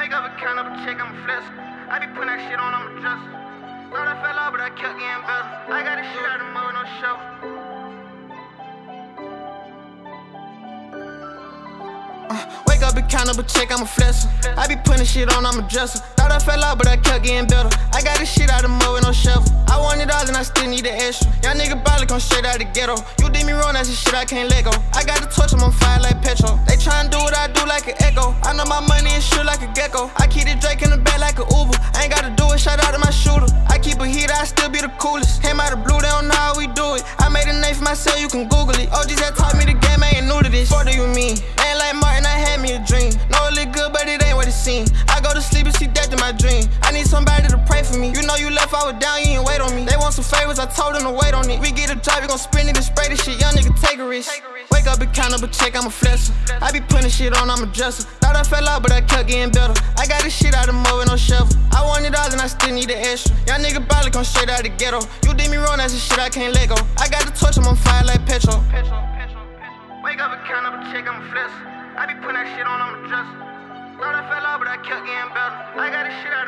Wake up and count up a check, I'm a flex. I be putting that shit on, I'm a just. Thought I fell off, but I kept getting better. I got this shit out of mud, no show. Wake up and count up a check, I'm a flexer. I be putting shit on, I'm a dresser. Thought I fell out, but I kept getting better. I got this shit out of mud with no shelf. I want it all and I still need the extra. Y'all nigga probably come straight out the ghetto. You did me wrong, that's the shit I can't let go. I got the torch, I'm on fire like petrol. A name for myself, you can Google it. OGs that taught me the game, I ain't new to this. What do you mean? Ain't like Martin, I had me a dream. Know it look good, but it ain't what it seems. I go to sleep and see death in my dream. I need somebody to pray for me. You know you left, I was down, you ain't wait on me. They want some favors, I told them to wait on it. We get a job, we gon' spend it and spray this shit. Young nigga, take a risk. Wake up and count up a check, I'm a flexer. I be putting shit on, I'm a dresser. Thought I fell out, but I kept getting better. I got this shit out of mud with no shelf. I want it all and I still need the extra. Young nigga probably come straight out the ghetto. You did me wrong, that's the shit I can't let go. I got the torch, I'm on fire like petrol. Wake up and count up a check, I'm a flexer. I be putting that shit on, I'm a dresser. Thought I fell out, but I kept getting better. I got this shit out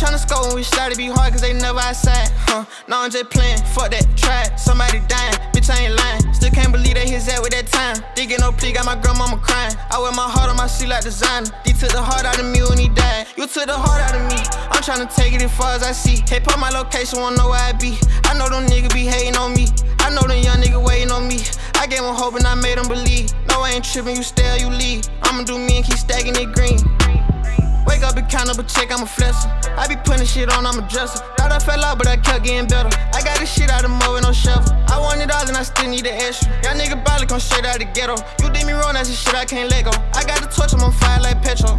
tryna score when we started be hard, cause they never outside. Huh, now I'm just playing. Fuck that, try. Somebody dying, bitch, I ain't lying. Still can't believe they hit that with that time. Did get no plea, got my grandmama crying. I wear my heart on my sleeve like designer. D took the heart out of me when he died. You took the heart out of me. I'm tryna take it as far as I see. Can't put my location, wanna know where I be. I know them niggas be hating on me. I know them young niggas waiting on me. I gave them hope and I made them believe. No, I ain't tripping, you stay or you leave. I'ma do me and keep stacking it green. Up a check, I'm a flexer. I be putting shit on, I'm a dresser. Thought I fell out, but I kept getting better. I got this shit out of mud with no shelf. I want it all and I still need the extra. Y'all nigga probably come straight out the ghetto. You did me wrong, that's the shit I can't let go. I got the torch, I'm on fire like petrol.